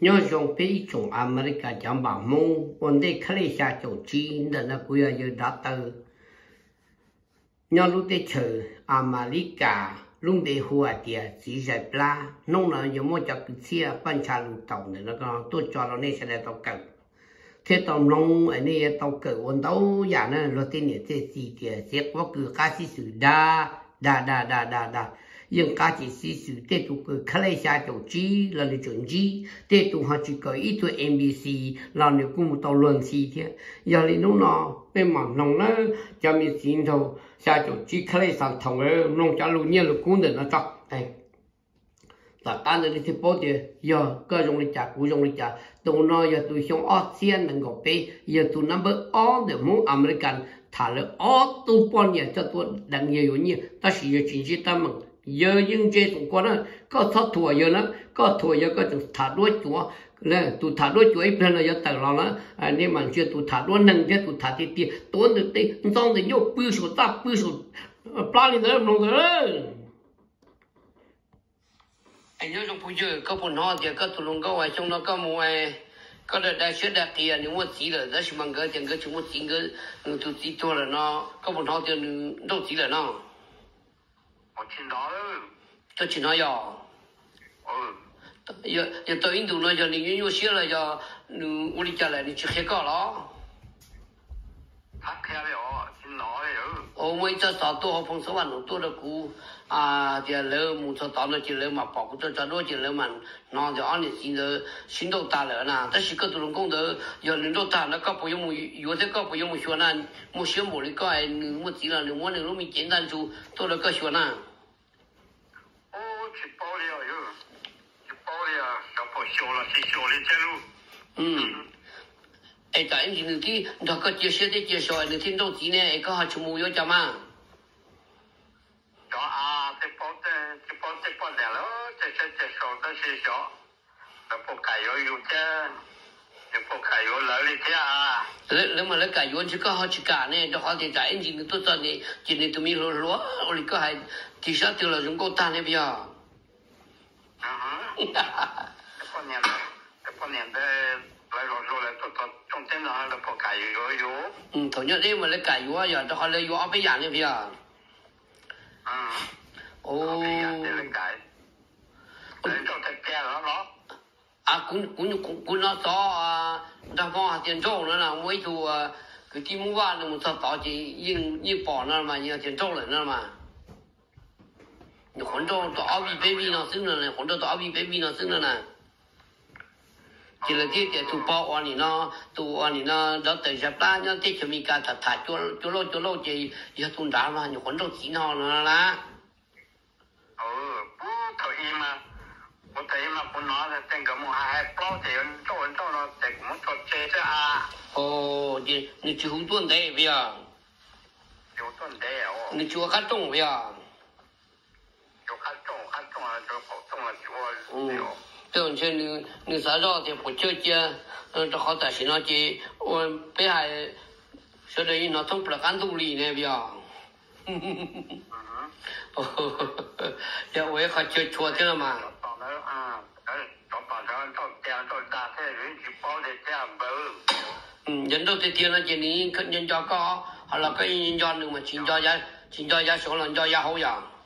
nhớ dùng bị chủng America chẳng bảo mông vấn đề khá lệ xa chỗ chi, nên là quý ở đã từ nhớ lúc đấy chờ, America, lúc đấy hùa địa chỉ giải pla nông là nhiều một cho cái chia ban cha lụ tàu này nó còn tôi cho nó nên sẽ là tàu cầu thế tàu nông ở đây tàu cầu vấn đấu giả nó lo tin nhỉ thế gì địa sẽ có cứ cá sĩ sử đa đa đa đa đa đa 因家己事事得到个克莱下就知，那你准知，得到下去个一堆 MBC，那你估唔到乱事天，要你弄那被忙弄呢，就咪前头下就知克莱上头个弄家路年路工人那找，哎。ta ta được thì bố thì giờ cơ dùng lịch trả cú dùng lịch trả tụ nó giờ tụ xong ASEAN đừng có bé giờ tụ number all the more American thả了 all tụ bọn nhà cho tụ đằng nhiều nhiều ta sử dụng chính trị ta mừng giờ những chế tụng quan á có thoát thua giờ nó có thua giờ có thả đuôi chúa. Là tụ thả đuôi chúa ấy bên là giờ tờ lòng á à nên mà chưa tụ thả đuôi, nâng chứ tụ thả thì tiền, tốn được thì xong thì nhốt bự số ta bự số plan ờ, đi đó nông đó anh nhớ trong phụ giờ có bốn họ thì có tụ lông có ngoài trong nó có mua có được đại sứ đặc thì những mà chỉ là rất là cái chẳng cái chúng mà chỉ cái tụ tí thôi là nó có bốn họ thì đâu chỉ là nó 我听到了。都听到呀。哦。要要到印度那叫你有些了叫你我的家来你去黑搞了。他开了，听到了哟。我们这找多少朋友玩弄多的股啊，这楼木头到那进楼嘛，包括这这多进楼嘛，那就按你现在新都大了呢，但是各种人工头要人都大，那搞不用么，有的搞不用么学呢，没学么的搞哎，你么知了，你我那农民简单做，到了个学呢。嗯。哎，但是你听，那个介绍的介绍，你听到字呢？哎，个还全部要讲嘛？有啊，这包的，这包这包来了，这这这少的些少，那不该要有这。nếu mà lấy cả yuan chỉ có họ chỉ cả này đó họ thì trái anh chỉ tôi cho này chỉ này tụi mình lúa lúa ở đây có hai thì sao tiêu là chúng cô ta này bây giờ con nhà con nhà đây lại lúa Lúa lại tôi tôi trong tên là là bỏ cả yuan yuan ừ thôi nhớ đi mà lấy cả yuan giờ đó họ lấy yuan bây giờ này bây giờ ừ ồ lấy cái lấy cho thật kẹo đó đó à cũng cũng cũng cũng nó cho à đa phong tiền trâu nữa là mấy chú à cái kim mua vào nó sao tạo chỉ yên yên bỏ nó mà nhiều tiền trâu nữa mà nhiều khoản trâu tao áo bị baby nó xứng nữa này khoản trâu tao áo bị baby nó xứng nữa này chỉ là cái cái tụ bao anh nó tụ anh nó đó tới sắp ta nhá thế cho mình cả thật thật cho cho lâu cho lâu chỉ giờ tuần đã mà nhiều khoản trâu chỉ nó nữa là ừ bố thôi mà 我睇嘛，本来就正咁系包地做人做咯，正咁做车啫啊。哦，你你住好多地不呀？有多地哦。你住卡中不呀？有卡中，卡中啊，就跑中了就嗯。对，像你你啥时的不交接，嗯，这好担心了这我 tông chen nu nu sa ro de po che che to kho ta shi na che o pe ha so de na tong pra kan du li ne bia ya we kha che chua ke la ma nhân đầu tiên là chỉ ní nhân cho có hoặc là cái nhân cho được mà chỉ cho giá chỉ cho giá số lần cho giá hậu dạng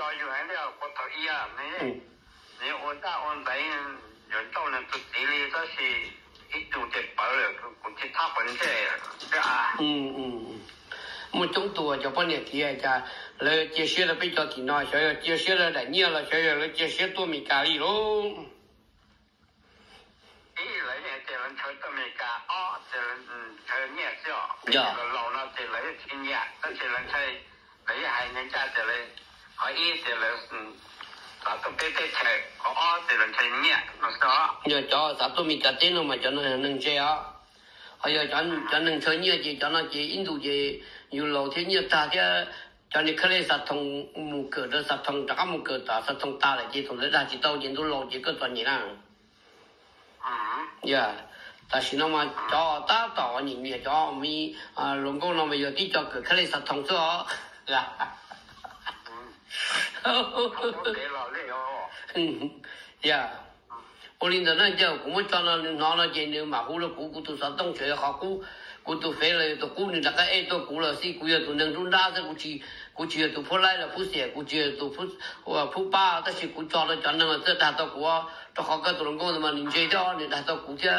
教育还是要不统一啊，你你我大我仔人到人自己哩，这是一种的保了，估计他本身是啊。嗯嗯嗯，我中途就帮你提一下，来接些了比较紧张，想要接些了来念了，想要来接些多米咖喱喽。呀。老了，这来听呀，这些人才，人家还能干这嘞。ấy thì là ừ, ta tập cái cái chạy có thì là chạy nhẹ nó đó. Giờ cho sắp tôi mình chặt tên nó mà cho nó nâng chế á. Bây giờ cho cho nâng chế nhiều gì cho nó chế in đủ gì nhiều lâu thế nhiều ta chứ. Cho nên cái sát thông một cửa đó sát thông đã một cửa ta sát thông ta lại chỉ thông đấy là chỉ tao nhìn tôi lâu chỉ có toàn gì nào ừ. dạ. Ta chỉ nó mà cho ta tỏ nhìn nhẹ cho mi à lồng công nó bây giờ đi cho cửa cái sát thông số dạ. 呵呵呵，老累哦。嗯，呀，我领着恁姐，我们赚了拿了钱，就买好了姑姑多少东西，好姑姑都肥了，都姑你那个哎，都姑了，是姑爷，都能蹲大些，姑姑姑爷，都发来啦，发些姑爷，都发哇，发爸，但是姑赚了赚了嘛，这大姑啊，这好个做老公的嘛，年纪大了，你大姑姐，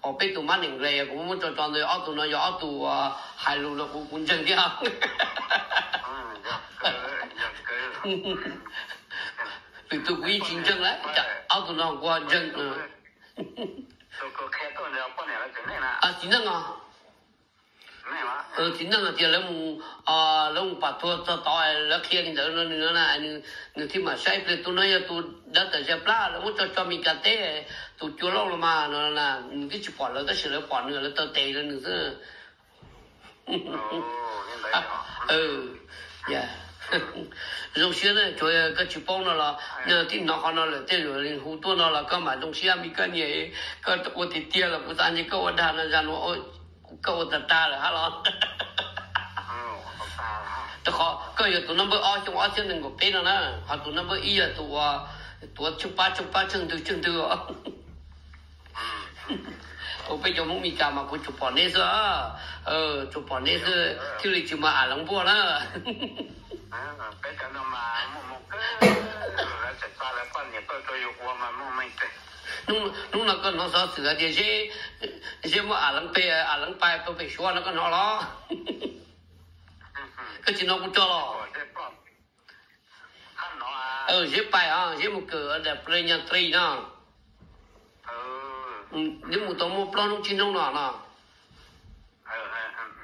何必做晚年累啊？我们没赚赚了，二度呢，又二度啊，还路了姑姑娘家。vì tôi quý chính chân lắm. Chả áo tôi nó qua chân ờ. à chính năng à? Ừ chính năng là tiền lấy một, à lấy một bát thua cho to là kia thì giờ nó nữa là nhưng khi mà sai thì tôi nói tôi đã tới dẹp la là muốn cho cho mình cả té. Tôi chưa lâu rồi mà nó là cái chụp quả là ta sẽ lấy quả nữa là tao tè lên nữa à, ừ yeah rồi xưa này cho cái chụp bông nó là nhờ tin nó họ nó là tên rồi liền hú tua nó là cái mà trong xưa mình cái gì cái tôi thì tia là cũng ta như cái vấn đề là ra nó câu ta ta là hả lo tôi khó có nhiều tụi nó bơi ở trong ở trên đừng có bên nó nè họ tụi nó bơi y là tụi tụi chụp ba chụp ba chân từ chân từ tôi bây giờ muốn mình cả mà cũng chụp bỏ nét rồi ờ chụp bỏ nét rồi thì lịch chụp mà à lắm bùa đó bây giờ nó mà một một nung nung nó có nó sao sửa thì dễ dễ mà à lăng bè à lăng bài tôi phải xóa nó có nó lo. Cái chuyện nó cũng cho lo. Ờ dễ bài à dễ một cửa đẹp lên nhà tri nó. Nếu một tấm một plan nó chín trong nó nó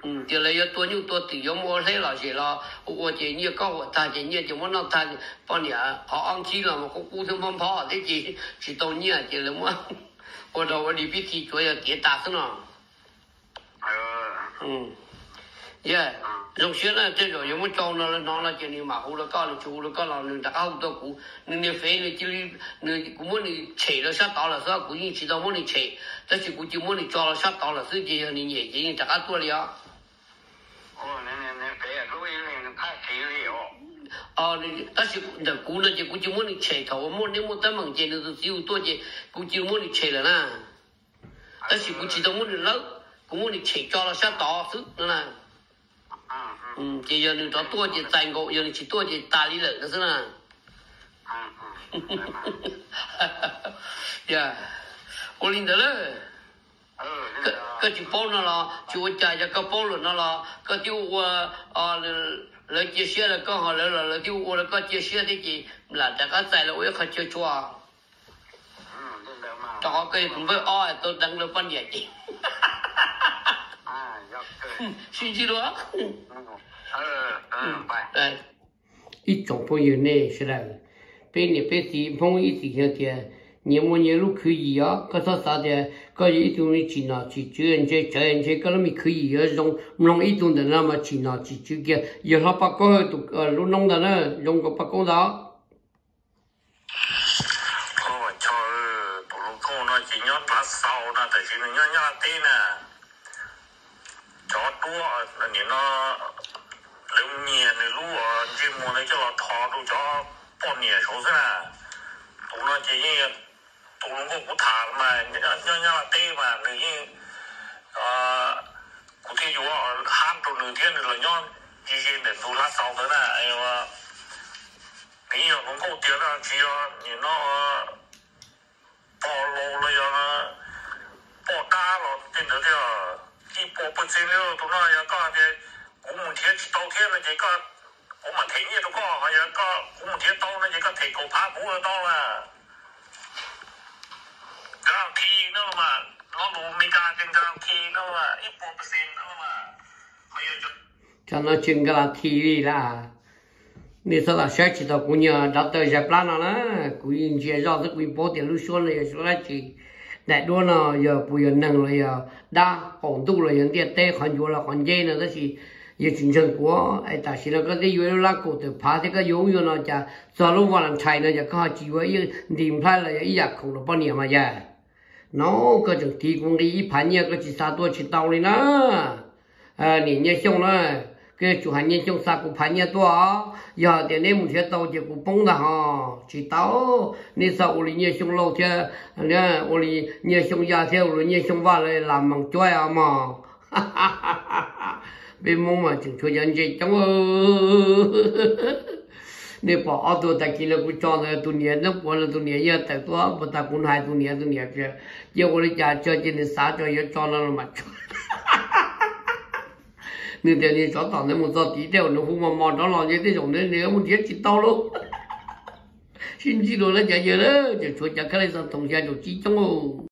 嗯，得了要多牛多猪，要毛菜那些了。我姐你告我，大姐你就我那大姐帮你啊，好安气了嘛，胡同放炮的去去到你啊，得了我，我说我你别提主要给打死了。哎呦，嗯，耶，从现啊这种有么招那了，那些你买好了，搞了去了，搞了你好多股，你那肥你就你你估摸你扯了下刀了是吧？估计知道摸你扯，但是估计摸你抓了下刀了是这样你眼睛咋做了呀？ờ ta chỉ đã cú là chỉ cú chỉ muốn đi chạy thầu. Muốn nếu muốn ta mong chạy được siêu tôi chỉ cú chỉ muốn đi chạy là na. Ta chỉ cú chỉ đâu muốn đi lâu cú muốn đi chạy cho là sao to sức là. Ừ chỉ giờ nếu cho tôi chỉ chạy ngộ giờ chỉ tôi chỉ ta đi lợi nó thế nào yeah, all in the love. 嗯那个个就包那了就我家就包了那了那就我啊那那接谢了刚好来了那就我那个接线的你那两个在了我也很清楚啊。嗯那两个大概不会熬都等了半年的。哈哈哈哈哈嗯要给星期六嗯嗯拜。哎。一走不远呢现在被你被敌碰一起就天 nhiều mua nhiều lúc khử gì á có sao sao thì có ít tuần này chỉ nào chỉ chưa anh chơi chơi anh chơi cái là mình khử gì á dùng dùng ít tuần đó mà chỉ nào chỉ chưa kia giờ họ bắt có tụ lúc nông đó nữa dùng có bắt có đó chỉ nhớ bát sau là tại vì nhớ nhớ tên nè cho tua là nhìn nó lưu nhẹ này lú ở trên mùa này cho nó đủ cho bao nhiêu số thế tụ nó nó cũng cũng thả mà nhớ nhớ tê mà người như ờ cụ thể dù ở ham tụ nửa thiên là nhớ chỉ riêng để tụ lát sau nữa là em mà cái giờ nó cũng tiền là chỉ là nhìn nó bỏ lô là giờ nó bỏ đá rồi tiền đó thì khi bỏ bớt xin nữa tụi nó là có cái cũng muốn thiết đầu tiên là chỉ có cũng mà thấy như tụi có hay là có cũng muốn thiết đầu là chỉ có thấy cổ phá vũ là đâu là 这样踢，那么嘛，老路没干净，这样踢，那么一百 percent，那么嘛，还有就。cho nó chừng cái là thi là nếu sao là sẽ chỉ tao cũng nhờ đã tới giờ plan nó cũng nhìn chỉ do cái quy bố tiền lúc xuống này số là chỉ đại đua nó giờ bây giờ nâng là giờ đa ổn tu là những tiền tệ khoản vô là khoản dây nó đó chỉ giờ chính chân của ai ta chỉ là cái gì vậy là cổ từ phá thế cái yếu yếu nó chả do lúc vào làm chạy nó giờ có chỉ với tìm phải là ý giặc không được bao nhiêu mà giờ Nó cái chừng thì cũng đi phản nhiêu cái chỉ sao tôi chỉ tàu đi nó à nhìn như xong nó cái chủ hành nhân xong sa cũng phản nhân to giờ thì nên một chiếc tàu chỉ cũng bông đó ha chỉ tàu. Nên sao uli nhân xong lâu thế nè uli nhân xong già thế uli nhân xong vào lại làm bằng choi à mà bên mông mà chỉ cho dân gì trong nếu bỏ ở tôi ta kia là cũng cho là tôi nhớ nó bỏ là tôi nhớ giờ ta tôi bắt ta cũng hai tôi nhớ tôi nhớ kia. Giờ tôi cha cho trên xã cho giờ cho nó mà nên thế này cho tao nên một giờ tí đều nó không mà mò đó là như thế rồi nên nếu muốn giết chỉ tao luôn. Xin chỉ đồ là chả giờ đó chỉ chúa chả cái này sao tổng gia được chỉ trong